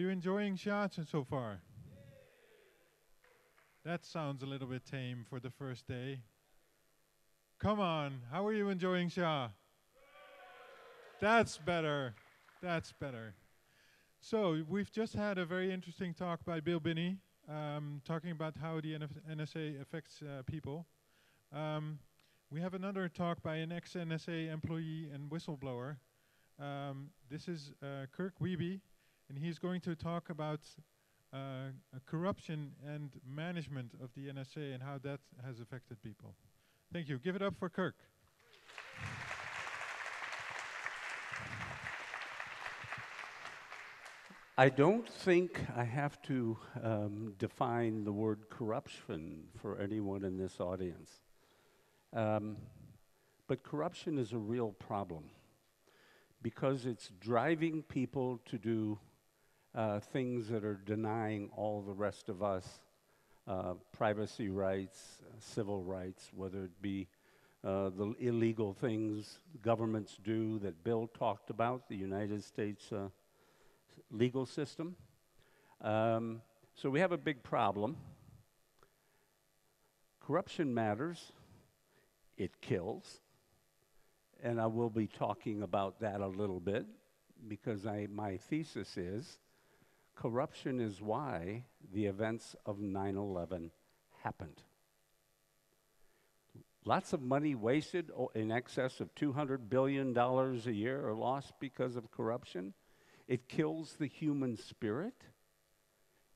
you enjoying Schaatsen so far? That sounds a little bit tame for the first day. Come on, how are you enjoying SHA? That's better. That's better. So, we've just had a very interesting talk by Bill Binney, um, talking about how the NF NSA affects uh, people. Um, we have another talk by an ex-NSA employee and whistleblower. Um, this is uh, Kirk Wiebe, and he's going to talk about uh, corruption and management of the NSA and how that has affected people. Thank you. Give it up for Kirk. I don't think I have to um, define the word corruption for anyone in this audience. Um, but corruption is a real problem because it's driving people to do uh, things that are denying all the rest of us uh, privacy rights, civil rights, whether it be uh, the illegal things governments do that Bill talked about, the United States uh, legal system. Um, so we have a big problem. Corruption matters, it kills. And I will be talking about that a little bit because I, my thesis is corruption is why the events of 9 11 happened. Lots of money wasted, in excess of $200 billion a year, are lost because of corruption. It kills the human spirit,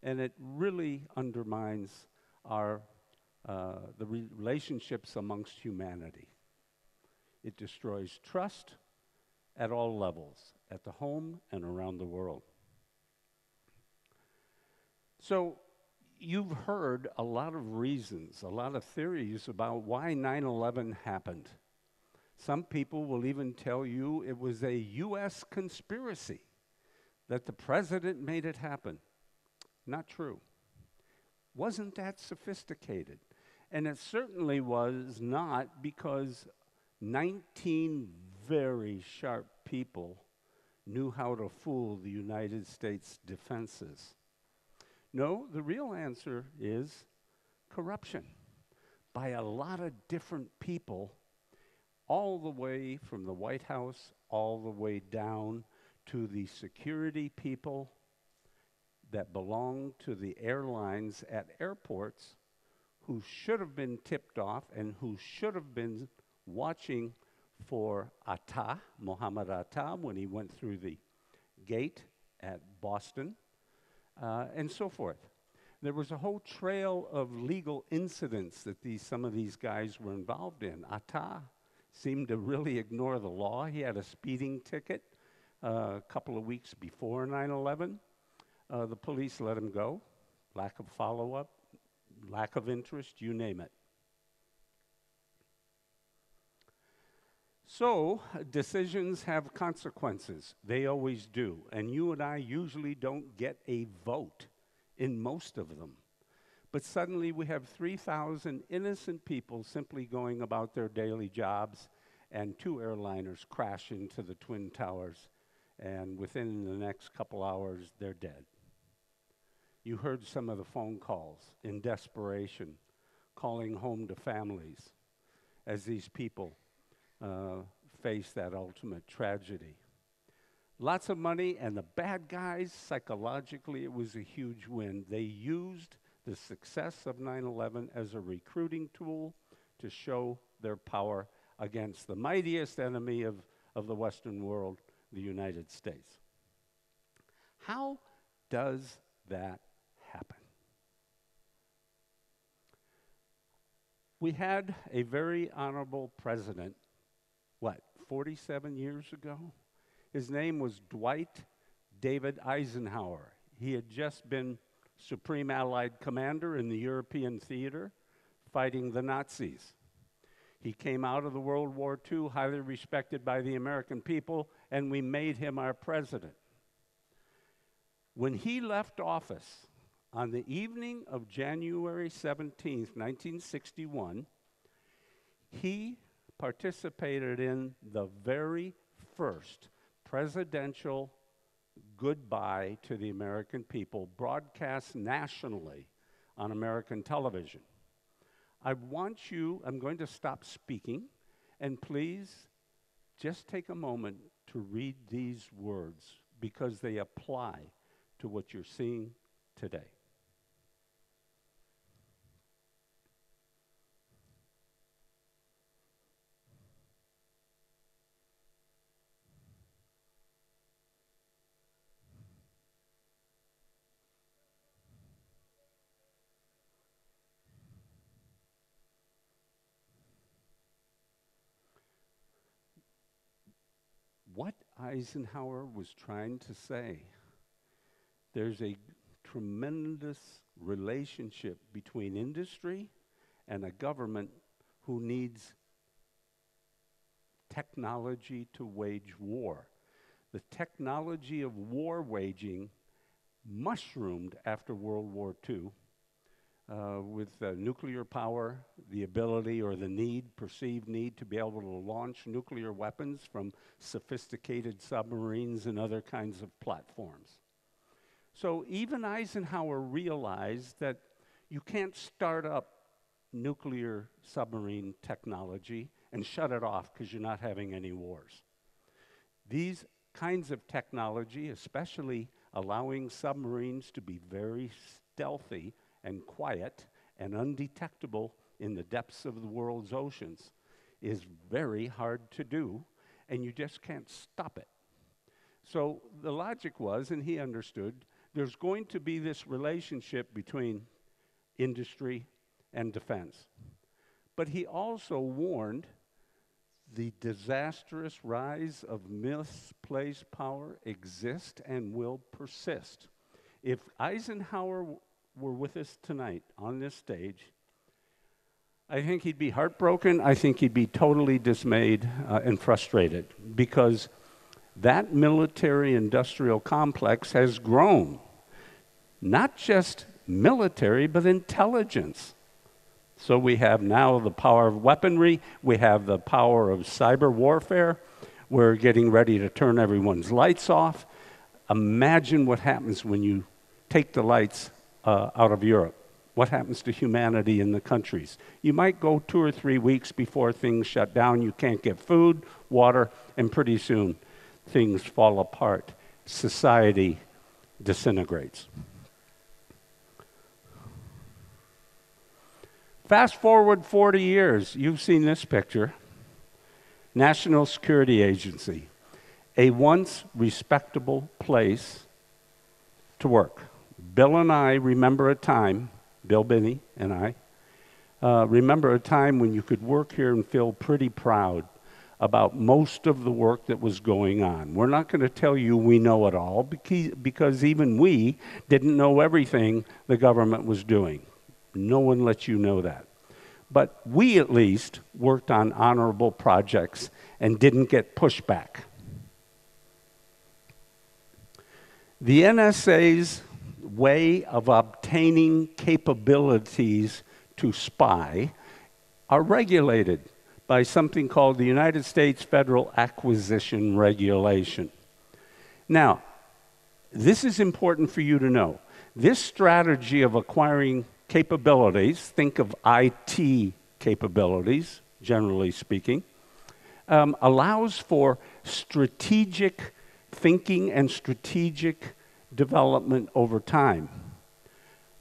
and it really undermines our, uh, the re relationships amongst humanity. It destroys trust at all levels, at the home and around the world. So, you've heard a lot of reasons, a lot of theories about why 9 11 happened. Some people will even tell you it was a U.S. conspiracy, that the president made it happen. Not true. Wasn't that sophisticated? And it certainly was not because 19 very sharp people knew how to fool the United States defenses. No, the real answer is corruption by a lot of different people, all the way from the White House, all the way down to the security people that belong to the airlines at airports who should have been tipped off and who should have been watching for Atta, Muhammad Atta, when he went through the gate at Boston uh, and so forth. There was a whole trail of legal incidents that these, some of these guys were involved in. Atta seemed to really ignore the law. He had a speeding ticket uh, a couple of weeks before 9 11. Uh, the police let him go. Lack of follow up, lack of interest, you name it. So, decisions have consequences. They always do. And you and I usually don't get a vote in most of them. But suddenly we have 3,000 innocent people simply going about their daily jobs, and two airliners crash into the Twin Towers, and within the next couple hours, they're dead. You heard some of the phone calls in desperation, calling home to families as these people uh, face that ultimate tragedy. Lots of money, and the bad guys, psychologically, it was a huge win. They used the success of 9 11 as a recruiting tool to show their power against the mightiest enemy of, of the Western world, the United States. How does that happen? We had a very honorable president what, 47 years ago? His name was Dwight David Eisenhower. He had just been Supreme Allied Commander in the European theater fighting the Nazis. He came out of the World War II highly respected by the American people, and we made him our president. When he left office on the evening of January 17, 1961, he participated in the very first presidential goodbye to the American people broadcast nationally on American television. I want you, I'm going to stop speaking, and please just take a moment to read these words because they apply to what you're seeing today. what Eisenhower was trying to say. There's a tremendous relationship between industry and a government who needs technology to wage war. The technology of war waging mushroomed after World War II uh, with uh, nuclear power, the ability or the need, perceived need to be able to launch nuclear weapons from sophisticated submarines and other kinds of platforms. So even Eisenhower realized that you can't start up nuclear submarine technology and shut it off because you're not having any wars. These kinds of technology, especially allowing submarines to be very stealthy, and quiet and undetectable in the depths of the world's oceans is very hard to do, and you just can't stop it. So the logic was, and he understood, there's going to be this relationship between industry and defense. But he also warned the disastrous rise of misplaced power exists and will persist. If Eisenhower were with us tonight on this stage, I think he'd be heartbroken. I think he'd be totally dismayed uh, and frustrated because that military industrial complex has grown. Not just military, but intelligence. So we have now the power of weaponry, we have the power of cyber warfare. We're getting ready to turn everyone's lights off. Imagine what happens when you take the lights uh, out of Europe? What happens to humanity in the countries? You might go two or three weeks before things shut down. You can't get food, water, and pretty soon things fall apart. Society disintegrates. Fast forward 40 years, you've seen this picture. National Security Agency, a once respectable place to work. Bill and I remember a time, Bill Binney and I, uh, remember a time when you could work here and feel pretty proud about most of the work that was going on. We're not going to tell you we know it all because, because even we didn't know everything the government was doing. No one lets you know that. But we at least worked on honorable projects and didn't get pushback. The NSA's way of obtaining capabilities to spy are regulated by something called the United States Federal Acquisition Regulation. Now, this is important for you to know. This strategy of acquiring capabilities, think of IT capabilities, generally speaking, um, allows for strategic thinking and strategic development over time.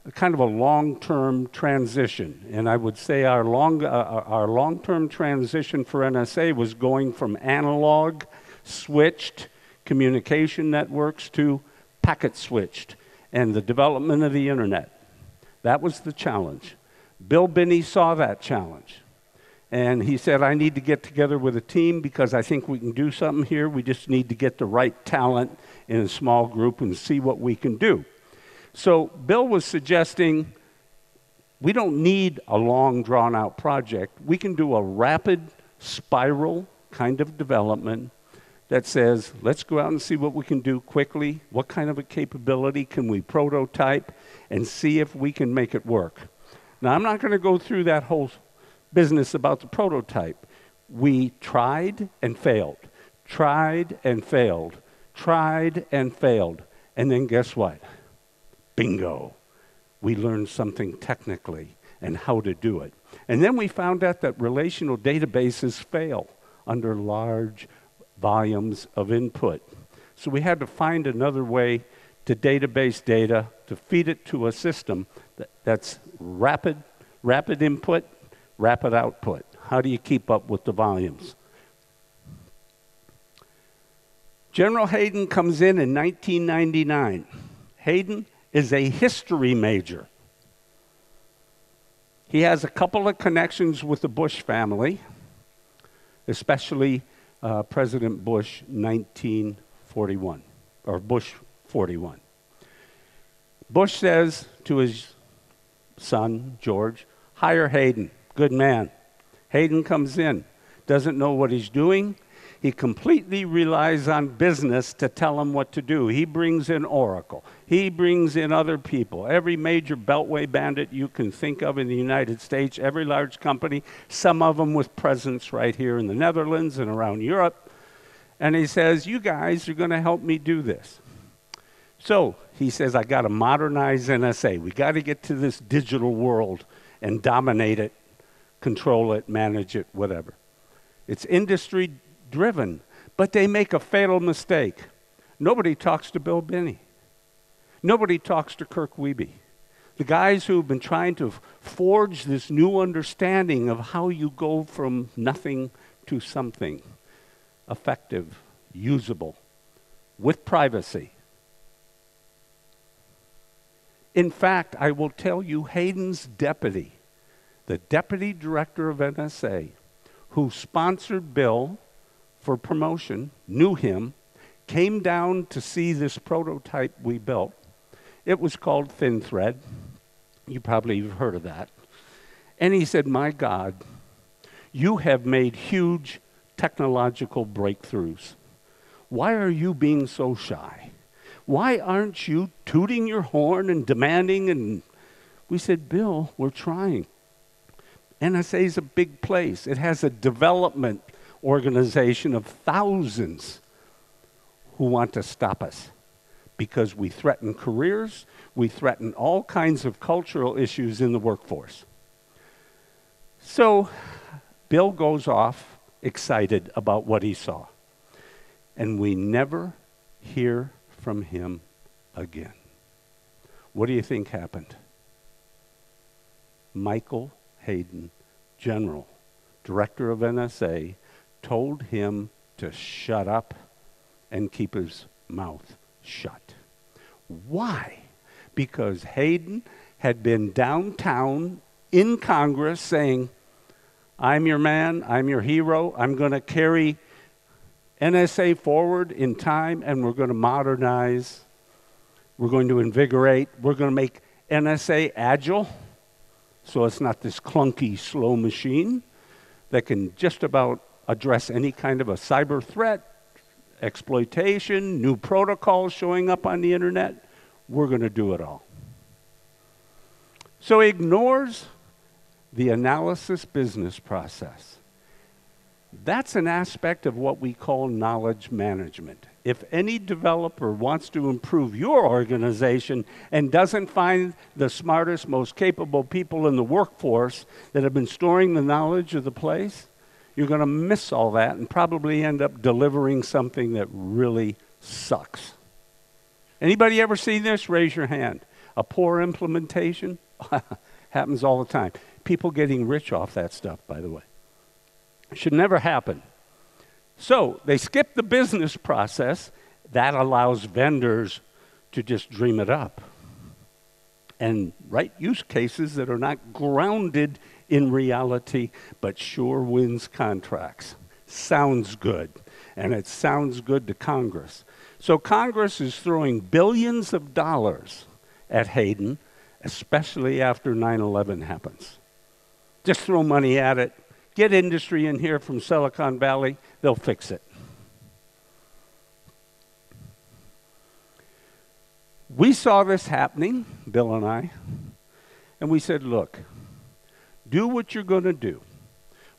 A kind of a long term transition. And I would say our long, uh, uh our long term transition for NSA was going from analog, switched communication networks to packet switched and the development of the internet. That was the challenge. Bill Binney saw that challenge. And he said, I need to get together with a team because I think we can do something here. We just need to get the right talent in a small group and see what we can do. So Bill was suggesting we don't need a long, drawn out project. We can do a rapid spiral kind of development that says, let's go out and see what we can do quickly. What kind of a capability can we prototype and see if we can make it work? Now, I'm not going to go through that whole business about the prototype. We tried and failed, tried and failed tried and failed. And then guess what? Bingo. We learned something technically and how to do it. And then we found out that relational databases fail under large volumes of input. So we had to find another way to database data to feed it to a system that, that's rapid, rapid input, rapid output. How do you keep up with the volumes? General Hayden comes in in 1999. Hayden is a history major. He has a couple of connections with the Bush family, especially uh, President Bush 1941, or Bush 41. Bush says to his son, George, hire Hayden, good man. Hayden comes in, doesn't know what he's doing. He completely relies on business to tell him what to do. He brings in Oracle. He brings in other people. Every major beltway bandit you can think of in the United States, every large company, some of them with presence right here in the Netherlands and around Europe. And he says, You guys are going to help me do this. So he says, I got to modernize NSA. We got to get to this digital world and dominate it, control it, manage it, whatever. It's industry driven, but they make a fatal mistake. Nobody talks to Bill Binney. Nobody talks to Kirk Wiebe. The guys who've been trying to forge this new understanding of how you go from nothing to something effective, usable, with privacy. In fact, I will tell you, Hayden's deputy, the deputy director of NSA, who sponsored Bill for promotion, knew him, came down to see this prototype we built. It was called ThinThread. You probably have heard of that. And he said, My God, you have made huge technological breakthroughs. Why are you being so shy? Why aren't you tooting your horn and demanding? And we said, Bill, we're trying. NSA is a big place. It has a development organization of thousands who want to stop us because we threaten careers, we threaten all kinds of cultural issues in the workforce. So Bill goes off excited about what he saw, and we never hear from him again. What do you think happened? Michael Hayden, General, Director of NSA, told him to shut up and keep his mouth shut. Why? Because Hayden had been downtown in Congress saying, I'm your man, I'm your hero, I'm going to carry NSA forward in time and we're going to modernize, we're going to invigorate, we're going to make NSA agile so it's not this clunky, slow machine that can just about address any kind of a cyber threat, exploitation, new protocols showing up on the internet. We're going to do it all. So he ignores the analysis business process. That's an aspect of what we call knowledge management. If any developer wants to improve your organization and doesn't find the smartest, most capable people in the workforce that have been storing the knowledge of the place, you're going to miss all that and probably end up delivering something that really sucks. Anybody ever seen this? Raise your hand. A poor implementation happens all the time. People getting rich off that stuff, by the way. Should never happen. So they skip the business process. That allows vendors to just dream it up and write use cases that are not grounded in reality, but sure wins contracts. Sounds good. And it sounds good to Congress. So Congress is throwing billions of dollars at Hayden, especially after 9 11 happens. Just throw money at it. Get industry in here from Silicon Valley, they'll fix it. We saw this happening, Bill and I, and we said, look, do what you're going to do.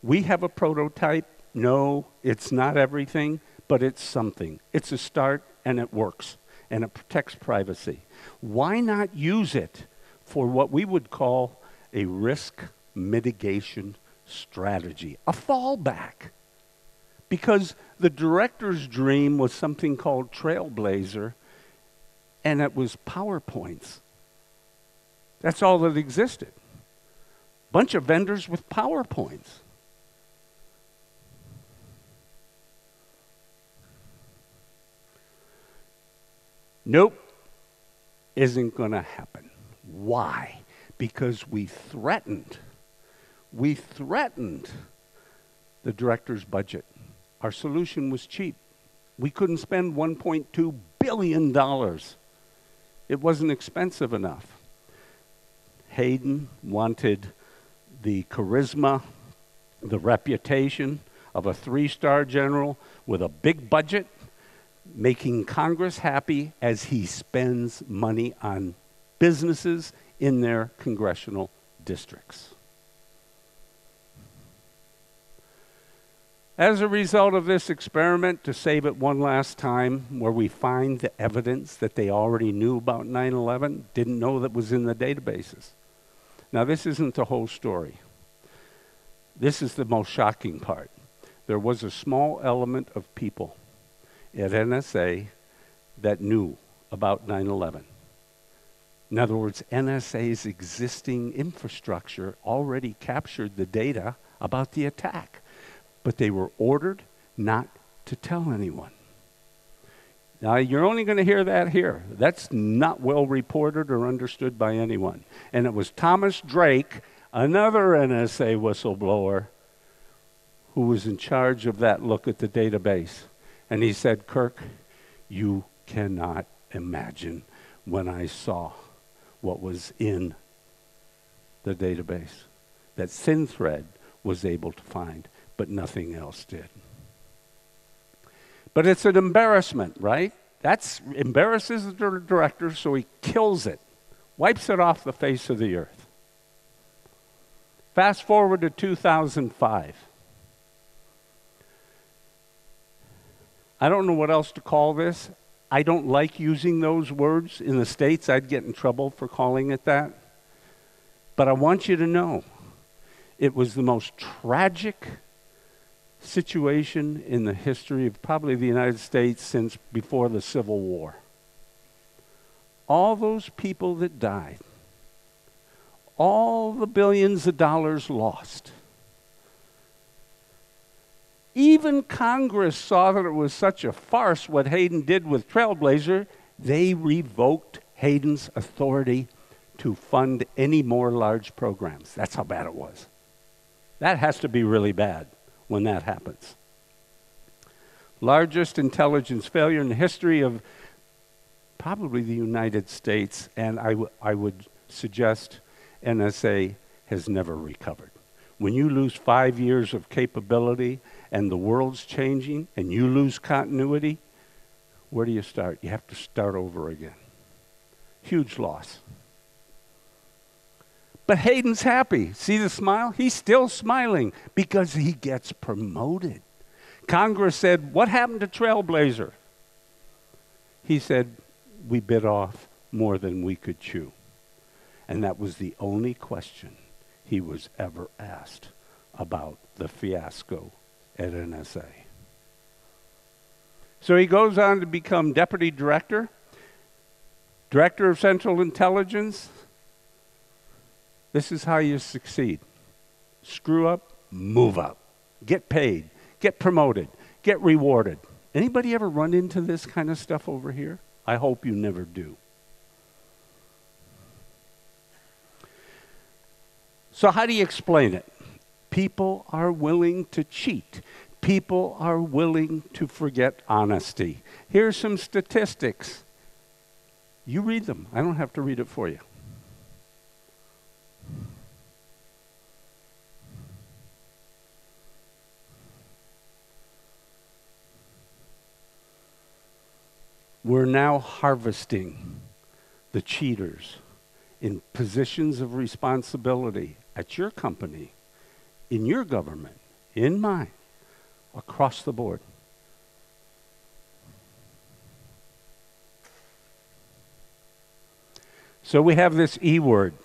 We have a prototype. No, it's not everything, but it's something. It's a start and it works and it protects privacy. Why not use it for what we would call a risk mitigation strategy, a fallback? Because the director's dream was something called Trailblazer, and it was PowerPoints. That's all that existed. Bunch of vendors with PowerPoints. Nope, isn't going to happen. Why? Because we threatened, we threatened the director's budget. Our solution was cheap. We couldn't spend $1.2 billion. It wasn't expensive enough. Hayden wanted the charisma, the reputation of a three star general with a big budget making Congress happy as he spends money on businesses in their congressional districts. As a result of this experiment, to save it one last time, where we find the evidence that they already knew about 9 11, didn't know that was in the databases. Now, this isn't the whole story. This is the most shocking part. There was a small element of people at NSA that knew about 9 11. In other words, NSA's existing infrastructure already captured the data about the attack, but they were ordered not to tell anyone. Now, you're only going to hear that here. That's not well reported or understood by anyone. And it was Thomas Drake, another NSA whistleblower, who was in charge of that look at the database. And he said, Kirk, you cannot imagine when I saw what was in the database that ThinThread was able to find, but nothing else did. But it's an embarrassment, right? That embarrasses the director, so he kills it, wipes it off the face of the earth. Fast forward to 2005. I don't know what else to call this. I don't like using those words. In the States, I'd get in trouble for calling it that. But I want you to know it was the most tragic situation in the history of probably the United States since before the Civil War. All those people that died, all the billions of dollars lost even Congress saw that it was such a farce what Hayden did with Trailblazer, they revoked Hayden's authority to fund any more large programs. That's how bad it was. That has to be really bad when that happens. Largest intelligence failure in the history of probably the United States, and I, I would suggest NSA has never recovered. When you lose five years of capability and the world's changing and you lose continuity, where do you start? You have to start over again. Huge loss. But Hayden's happy. See the smile? He's still smiling because he gets promoted. Congress said, What happened to Trailblazer? He said, We bit off more than we could chew. And that was the only question he was ever asked about the fiasco at NSA. So he goes on to become deputy director, director of Central Intelligence. This is how you succeed screw up, move up, get paid, get promoted, get rewarded. Anybody ever run into this kind of stuff over here? I hope you never do. So, how do you explain it? People are willing to cheat. People are willing to forget honesty. Here's some statistics. You read them. I don't have to read it for you. We're now harvesting the cheaters in positions of responsibility at your company, in your government, in mine, across the board. So we have this E word.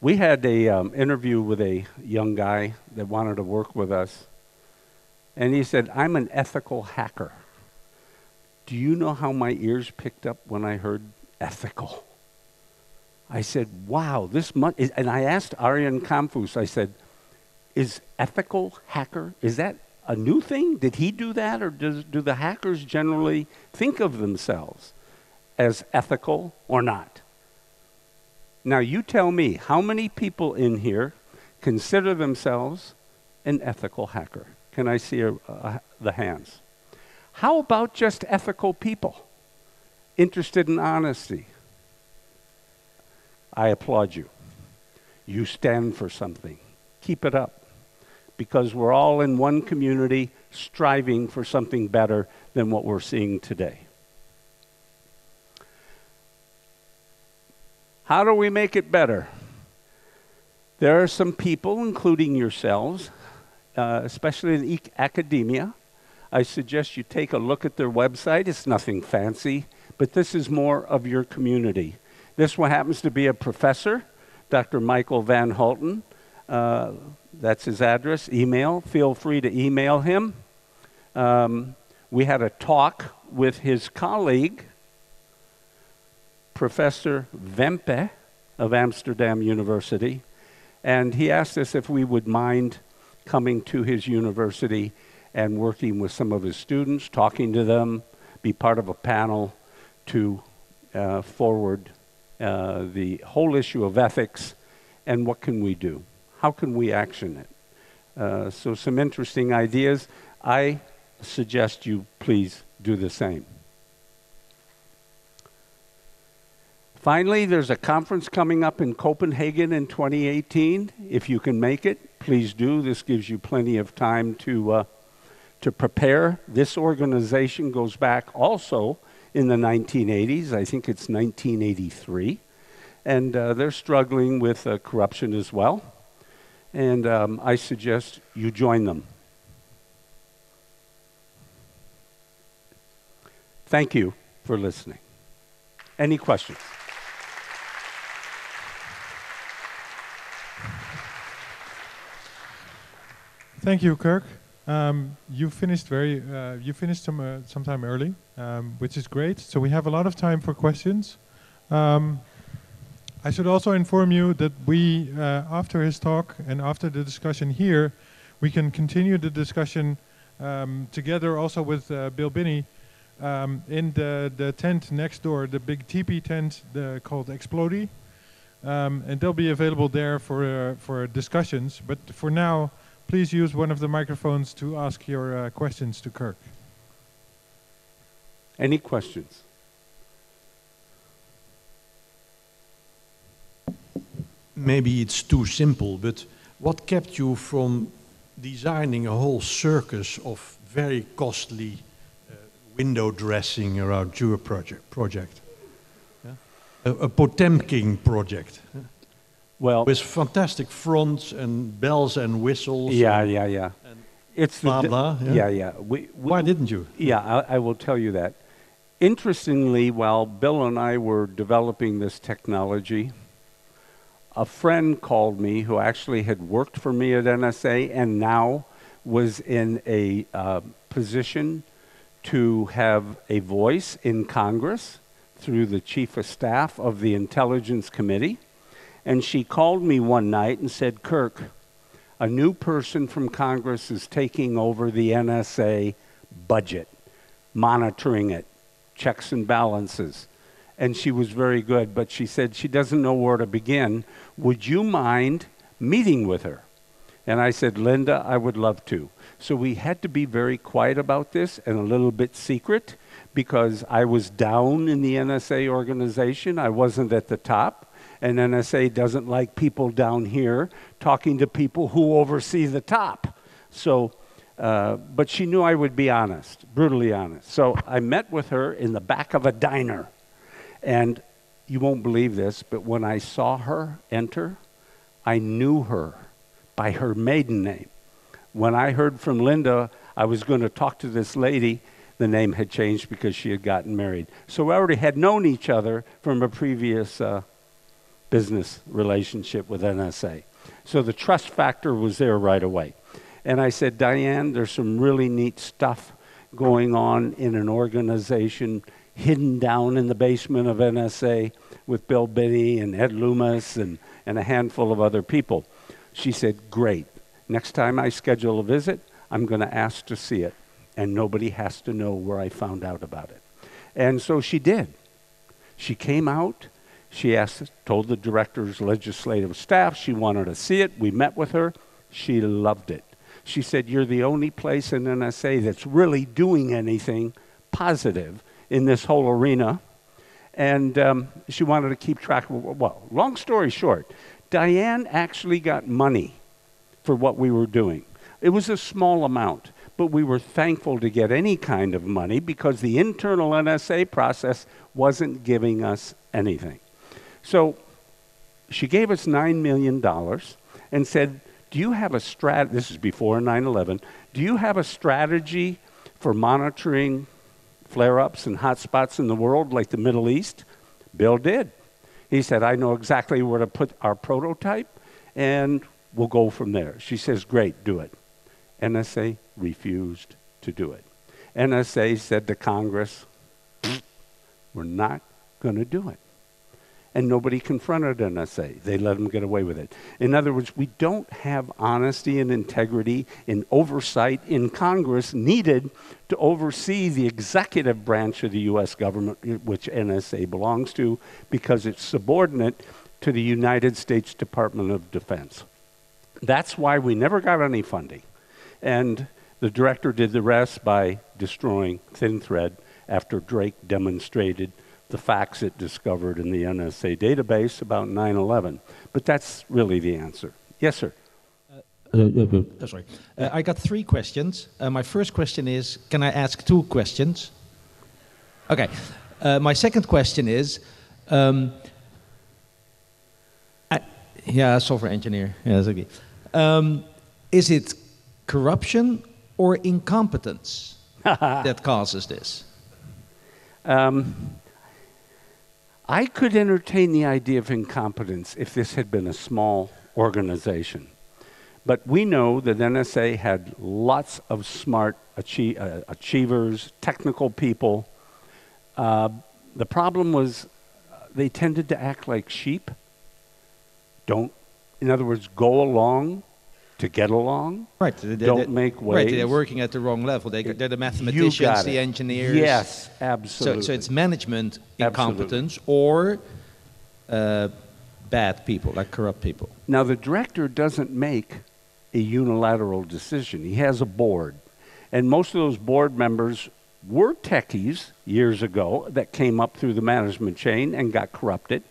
We had an um, interview with a young guy that wanted to work with us, and he said, I'm an ethical hacker. Do you know how my ears picked up when I heard ethical? I said, "Wow, this much." And I asked Arjen Kamphuis. I said, "Is ethical hacker is that a new thing? Did he do that, or does, do the hackers generally think of themselves as ethical or not?" Now, you tell me, how many people in here consider themselves an ethical hacker? Can I see a, a, the hands? How about just ethical people interested in honesty? I applaud you. You stand for something. Keep it up. Because we're all in one community striving for something better than what we're seeing today. How do we make it better? There are some people, including yourselves, uh, especially in academia. I suggest you take a look at their website. It's nothing fancy, but this is more of your community. This one happens to be a professor, Dr. Michael Van Hulten. Uh, that's his address, email. Feel free to email him. Um, we had a talk with his colleague, Professor Wempe of Amsterdam University, and he asked us if we would mind coming to his university and working with some of his students, talking to them, be part of a panel to uh, forward uh, the whole issue of ethics and what can we do? How can we action it? Uh, so, some interesting ideas. I suggest you please do the same. Finally, there's a conference coming up in Copenhagen in 2018. If you can make it, please do. This gives you plenty of time to, uh, to prepare. This organization goes back also in the 1980s. I think it's 1983. And uh, they're struggling with uh, corruption as well. And um, I suggest you join them. Thank you for listening. Any questions? Thank you, Kirk. Um, you finished very. Uh, you finished some uh, sometime early, um, which is great. So we have a lot of time for questions. Um, I should also inform you that we, uh, after his talk and after the discussion here, we can continue the discussion um, together also with uh, Bill Binney um, in the, the tent next door, the big teepee tent the, called Explodey. Um, and they'll be available there for, uh, for discussions. But for now, please use one of the microphones to ask your uh, questions to Kirk. Any questions? Maybe it's too simple, but what kept you from designing a whole circus of very costly uh, window dressing around your project? project? Yeah? A, a Potemkin project. Well, with fantastic fronts and bells and whistles. Yeah, yeah, yeah. It's blah blah. Yeah, yeah. yeah. We, we, Why didn't you? Yeah, I, I will tell you that. Interestingly, while Bill and I were developing this technology, a friend called me who actually had worked for me at NSA and now was in a uh, position to have a voice in Congress through the chief of staff of the Intelligence Committee. And she called me one night and said, Kirk, a new person from Congress is taking over the NSA budget, monitoring it, checks and balances. And she was very good, but she said she doesn't know where to begin. Would you mind meeting with her? And I said, Linda, I would love to. So we had to be very quiet about this and a little bit secret because I was down in the NSA organization. I wasn't at the top and NSA doesn't like people down here talking to people who oversee the top. So, uh, but she knew I would be honest, brutally honest. So I met with her in the back of a diner. And you won't believe this, but when I saw her enter, I knew her by her maiden name. When I heard from Linda, I was going to talk to this lady. The name had changed because she had gotten married. So we already had known each other from a previous uh, business relationship with NSA. So the trust factor was there right away. And I said, Diane, there's some really neat stuff going on in an organization hidden down in the basement of NSA with Bill Binney and Ed Loomis and, and a handful of other people. She said, Great. Next time I schedule a visit, I'm going to ask to see it. And nobody has to know where I found out about it. And so she did. She came out. She asked, told the director's legislative staff she wanted to see it. We met with her. She loved it. She said, You're the only place in NSA that's really doing anything positive in this whole arena. And um, she wanted to keep track of, well, long story short, Diane actually got money for what we were doing. It was a small amount, but we were thankful to get any kind of money because the internal NSA process wasn't giving us anything. So she gave us $9 million and said, Do you have a strat? This is before 9 11. Do you have a strategy for monitoring flare ups and hotspots in the world like the Middle East? Bill did. He said, I know exactly where to put our prototype, and we'll go from there. She says, Great, do it. NSA refused to do it. NSA said to Congress, We're not going to do it and nobody confronted NSA. They let them get away with it. In other words, we don't have honesty and integrity in oversight in Congress needed to oversee the executive branch of the U.S. government, eh, which NSA belongs to, because it's subordinate to the United States Department of Defense. That's why we never got any funding. And the director did the rest by destroying ThinThread after Drake demonstrated the facts it discovered in the NSA database about 9 11. But that's really the answer. Yes, sir. Uh, uh, uh, sorry. Uh, I got three questions. Uh, my first question is Can I ask two questions? Okay. Uh, my second question is um, I, Yeah, software engineer. Yes, okay. Um, is it corruption or incompetence that causes this? Um, I could entertain the idea of incompetence if this had been a small organization. But we know that NSA had lots of smart achie- uh, achievers, technical people. Uh, the problem was uh, they tended to act like sheep. Don't, in other words, go along to get along. Right. They, Don't they, make waves. Right. They're working at the wrong level. They, are the mathematicians, the engineers. Yes, absolutely. So, so it's management incompetence absolutely. or uh, bad people, like corrupt people. Now, the director doesn't make a unilateral decision. He has a board. And most of those board members were techies years ago that came up through the management chain and got corrupted.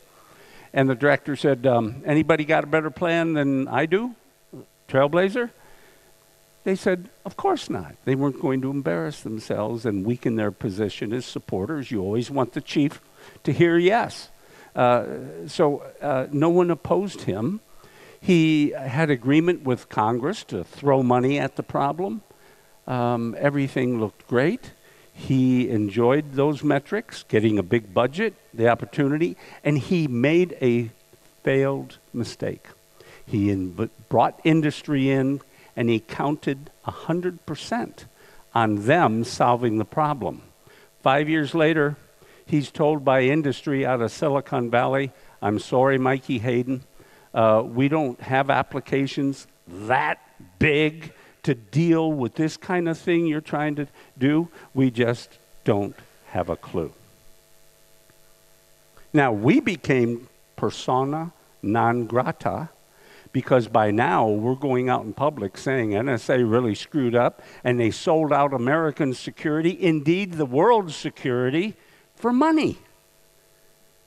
And the director said, um, Anybody got a better plan than I do? Trailblazer? They said, of course not. They weren't going to embarrass themselves and weaken their position as supporters. You always want the chief to hear yes. Uh, so uh, no one opposed him. He had agreement with Congress to throw money at the problem. Um, everything looked great. He enjoyed those metrics, getting a big budget, the opportunity, and he made a failed mistake. He in, brought industry in and he counted 100% on them solving the problem. Five years later, he's told by industry out of Silicon Valley, I'm sorry, Mikey Hayden, uh, we don't have applications that big to deal with this kind of thing you're trying to do. We just don't have a clue. Now, we became persona non grata because by now we're going out in public saying NSA really screwed up and they sold out American security, indeed the world's security, for money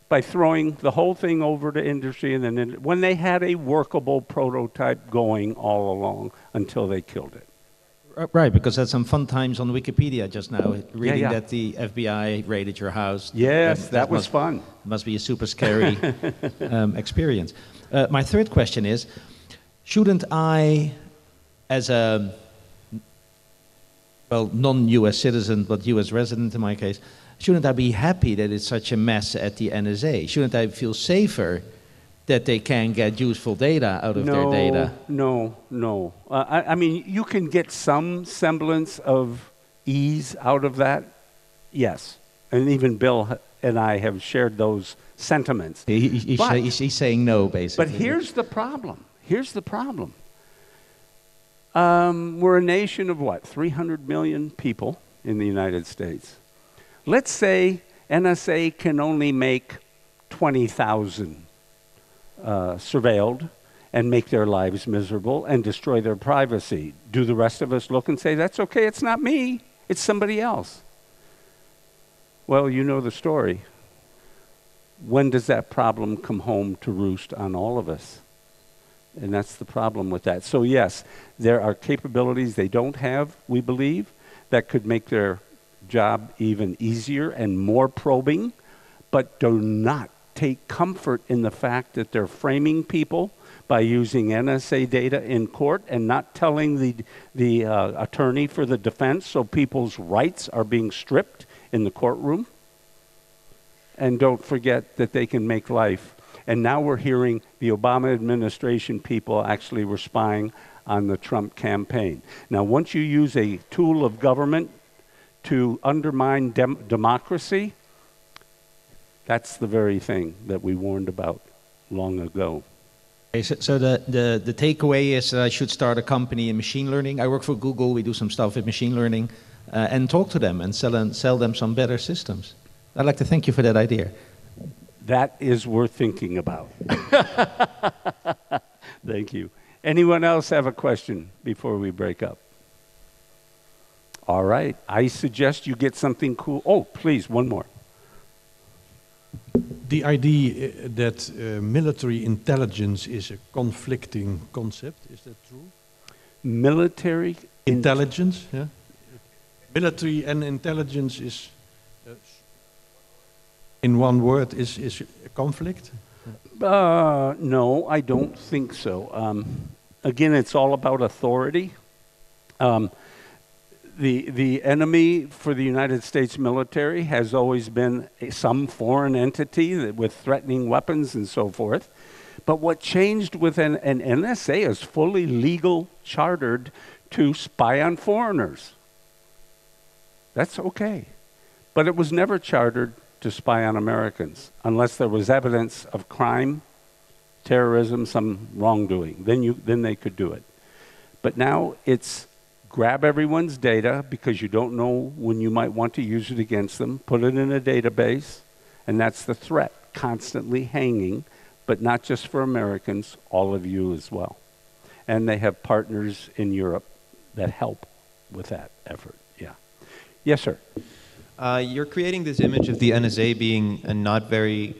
by throwing the whole thing over to industry and then when they had a workable prototype going all along until they killed it. Right, because that's some fun times on Wikipedia just now, reading yeah, yeah. that the FBI raided your house. Yes, that, that, that was must, fun. Must be a super scary um, experience. Uh, my third question is shouldn't I, as a well, non-US citizen, but US resident in my case, shouldn't I be happy that it's such a mess at the NSA? Shouldn't I feel safer that they can get useful data out of no, their data? No, no. Uh, I, I mean, you can get some semblance of ease out of that, yes. And even Bill and I have shared those sentiments. He, he- he's, But- he's, he's saying no, basically. But here's the problem. Here's the problem. Um, we're a nation of what? 300 million people in the United States. Let's say NSA can only make 20,000 uh, surveilled and make their lives miserable and destroy their privacy. Do the rest of us look and say, that's okay, it's not me, it's somebody else? Well, you know the story. When does that problem come home to roost on all of us? And that's the problem with that. So, yes, there are capabilities they don't have, we believe, that could make their job even easier and more probing, but do not take comfort in the fact that they're framing people by using NSA data in court and not telling the, the uh, attorney for the defense so people's rights are being stripped in the courtroom. And don't forget that they can make life. And now we're hearing the Obama administration people actually were spying on the Trump campaign. Now, once you use a tool of government to undermine dem- democracy, that's the very thing that we warned about long ago. Okay, so, so the, the, the takeaway is that I should start a company in machine learning. I work for Google, we do some stuff with machine learning, uh, and talk to them and sell, and sell them some better systems. I'd like to thank you for that idea. That is worth thinking about. Thank you. Anyone else have a question before we break up? All right. I suggest you get something cool. Oh, please, one more. The idea uh, that uh, military intelligence is a conflicting concept, is that true? Military in- Intelligence, yeah. Military and intelligence is, in one word, is, is conflict? Uh, no, I don't think so. Um, again, it's all about authority. Um, the, the enemy for the United States military has always been a, some foreign entity with threatening weapons and so forth. But what changed with an, an NSA is fully legal, chartered to spy on foreigners. That's okay. But it was never chartered to spy on Americans unless there was evidence of crime, terrorism, some wrongdoing. Then, you, then they could do it. But now it's grab everyone's data because you don't know when you might want to use it against them, put it in a database, and that's the threat constantly hanging, but not just for Americans, all of you as well. And they have partners in Europe that help with that effort. Yeah. Yes, sir. Uh, you're creating this image of the NSA being a not very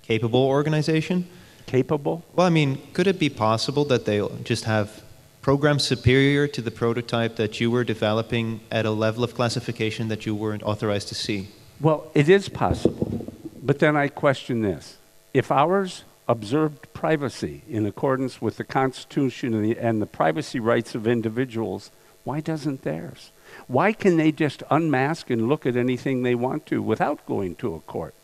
capable organization. Capable? Well, I mean, could it be possible that they just have programs superior to the prototype that you were developing at a level of classification that you weren't authorized to see? Well, it is possible. But then I question this. If ours observed privacy in accordance with the Constitution and the, and the privacy rights of individuals, why doesn't theirs? Why can they just unmask and look at anything they want to without going to a court?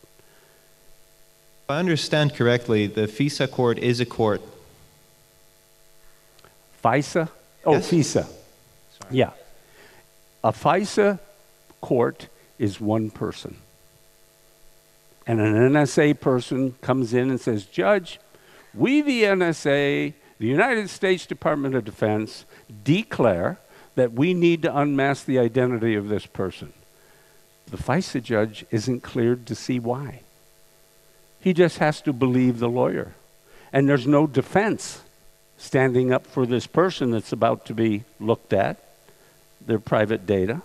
If I understand correctly, the FISA court is a court. FISA? Oh, Yes. FISA. Yeah. A FISA court is one person. And an NSA person comes in and says, Judge, we, the NSA, the United States Department of Defense, declare that we need to unmask the identity of this person. The FISA judge isn't cleared to see why. He just has to believe the lawyer. And there's no defense standing up for this person that's about to be looked at, their private data.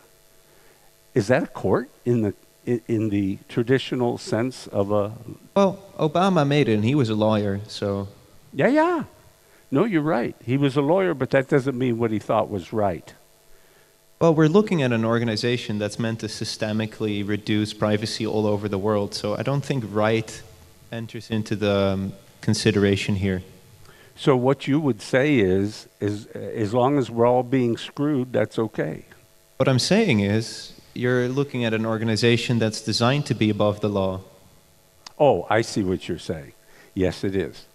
Is that a court in the in the traditional sense of a Well, Obama made it, and he was a lawyer, so yeah yeah no you're right he was a lawyer but that doesn't mean what he thought was right Well, we're looking at an organization that's meant to systemically reduce privacy all over the world, so I don't think right enters into the um, consideration here. so what you would say is is as long as we're all being screwed that's okay What I'm saying is, you're looking at an organization that's designed to be above the law. Oh, I see what you're saying. Yes, it is.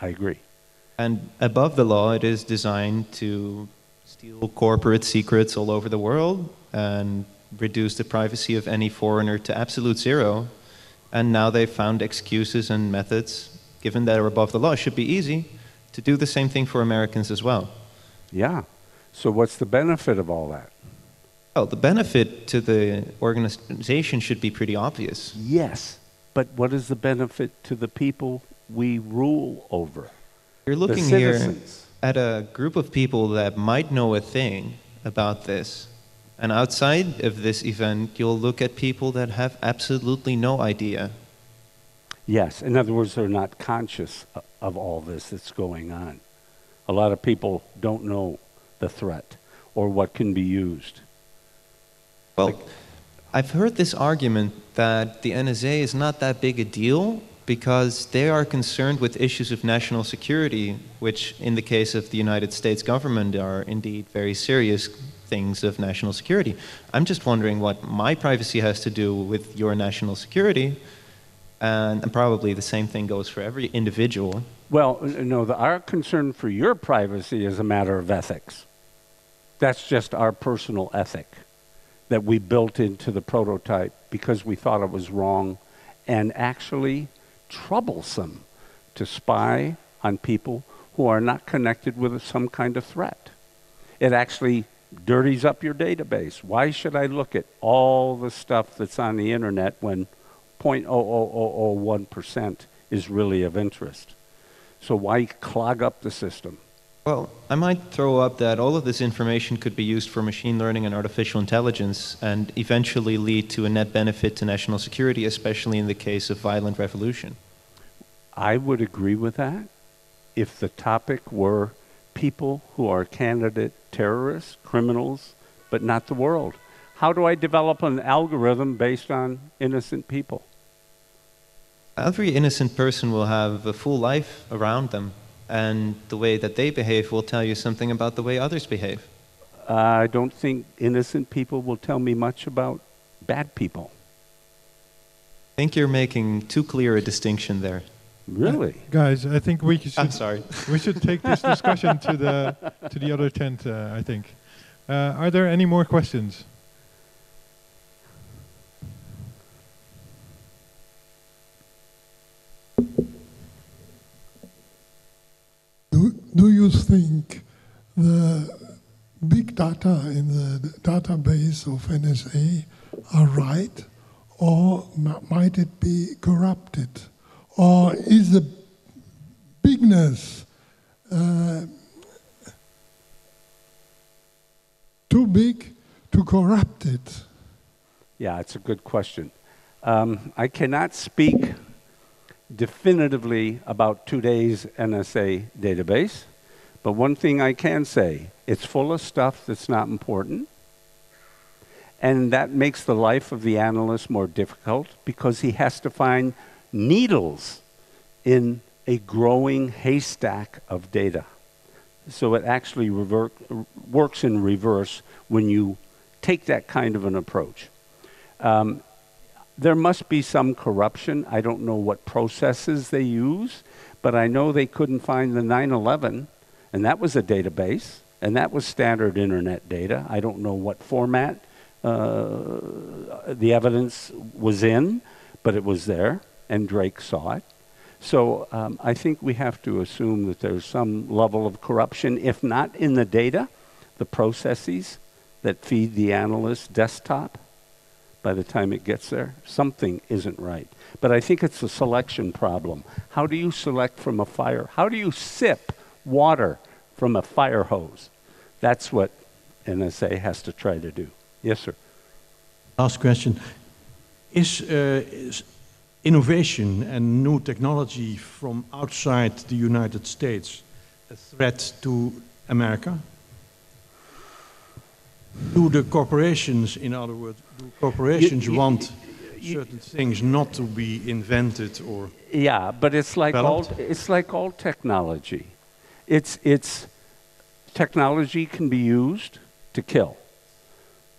I agree. And above the law, it is designed to steal corporate secrets all over the world and reduce the privacy of any foreigner to absolute zero. And now they've found excuses and methods, given that are above the law, it should be easy to do the same thing for Americans as well. Yeah. So what's the benefit of all that? Well, the benefit to the organization should be pretty obvious. Yes. But what is the benefit to the people we rule over? You're The looking here citizens. At a group of people that might know a thing about this. And outside of this event, you'll look at people that have absolutely no idea. Yes. In other words, they're not conscious of all this that's going on. A lot of people don't know the threat or what can be used. Well, I've heard this argument that the NSA is not that big a deal because they are concerned with issues of national security, which, in the case of the United States government, are indeed very serious things of national security. I'm just wondering what my privacy has to do with your national security, and, and probably the same thing goes for every individual. Well, no, the, our concern for your privacy is a matter of ethics. That's just our personal ethic that we built into the prototype because we thought it was wrong and actually troublesome to spy on people who are not connected with some kind of threat. It actually dirties up your database. Why should I look at all the stuff that's on the internet when 0.00001% is really of interest? So why clog up the system? Well, I might throw up that all of this information could be used for machine learning and artificial intelligence and eventually lead to a net benefit to national security, especially in the case of violent revolution. I would agree with that if the topic were people who are candidate terrorists, criminals, but not the world. How do I develop an algorithm based on innocent people? Every innocent person will have a full life around them, and the way that they behave will tell you something about the way others behave. I don't think innocent people will tell me much about bad people. I think you're making too clear a distinction there. Really? Guys, I think we should I'm sorry. we should take this discussion to the to the other tent. Uh, I think. Uh, are there any more questions? Do, you think the big data in the database of NSA are right, or might it be corrupted? Or is the bigness uh, too big to corrupt it? Yeah, it's a good question. Um, I cannot speak definitively about today's NSA database, but one thing I can say it's full of stuff that's not important. And that makes the life of the analyst more difficult because he has to find needles in a growing haystack of data. So it actually revert, works in reverse when you take that kind of an approach. Um, there must be some corruption. I don't know what processes they use, but I know they couldn't find the 9 11, and that was a database, and that was standard internet data. I don't know what format uh, the evidence was in, but it was there, and Drake saw it. So um, I think we have to assume that there's some level of corruption, if not in the data, the processes that feed the analyst desktop by the time it gets there. Something isn't right. But I think it's a selection problem. How do you select from a fire? How do you sip water from a fire hose? That's what NSA has to try to do. Yes, sir. Last question. Is, uh, is innovation and new technology from outside the United States a threat to America? Do the corporations, in other words, do corporations you- want you- certain things not to be invented or Yeah, but it's like all it's like all technology. It's it's technology can be used to kill.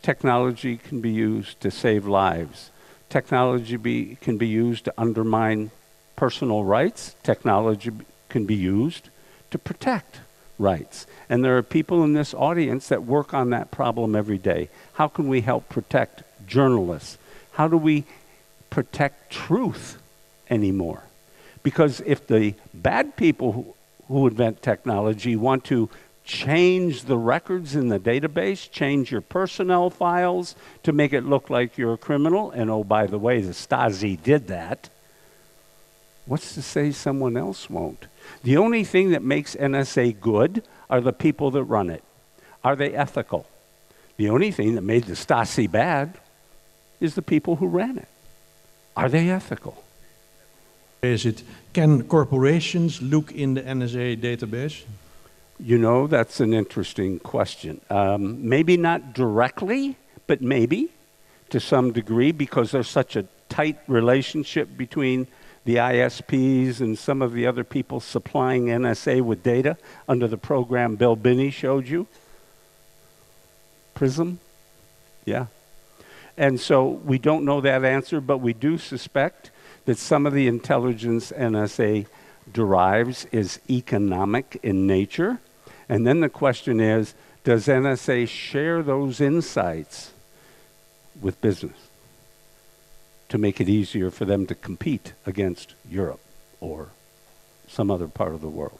Technology can be used to save lives. Technology be, can be used to undermine personal rights. Technology can be used to protect rights. And there are people in this audience that work on that problem every day. How can we help protect journalists? How do we protect truth anymore? Because if the bad people who, who invent technology want to change the records in the database, change your personnel files to make it look like you're a criminal, and oh, by the way, the Stasi did that, what's to say someone else won't? The only thing that makes NSA good are the people that run it. Are they ethical? The only thing that made the Stasi bad is the people who ran it. Are they ethical? Is it, can corporations look in the NSA database? You know, that's an interesting question. Um, maybe not directly, but maybe to some degree because there's such a tight relationship between the ISPs and some of the other people supplying NSA with data under the program Bill Binney showed you. PRISM? Yeah. And so we don't know that answer, but we do suspect that some of the intelligence NSA derives is economic in nature. And then the question is does NSA share those insights with business to make it easier for them to compete against Europe or some other part of the world?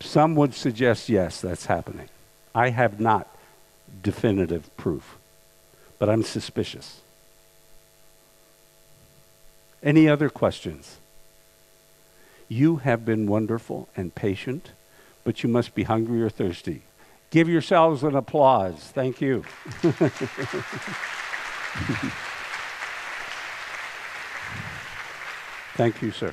Some would suggest yes, that's happening. I have not definitive proof, but I'm suspicious. Any other questions? You have been wonderful and patient, but you must be hungry or thirsty. Give yourselves an applause. Thank you. Thank you, sir.